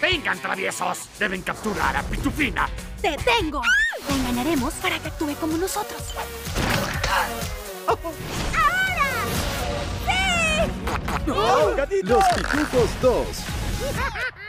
¡Vengan, traviesos! Deben capturar a Pitufina. ¡Te tengo! Te engañaremos para que actúe como nosotros. ¡Ahora! ¡Sí! ¡Los Pitufos 2!